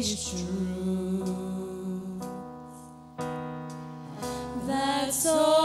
is true. That's all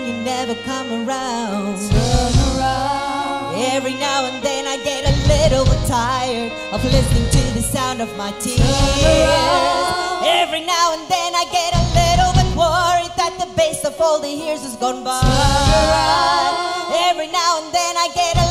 and you never come around. turn around. Every now and then I get a little bit tired of listening to the sound of my tears. around. Every now and then I get a little bit worried that the base of all the years has gone by. around. Every now and then I get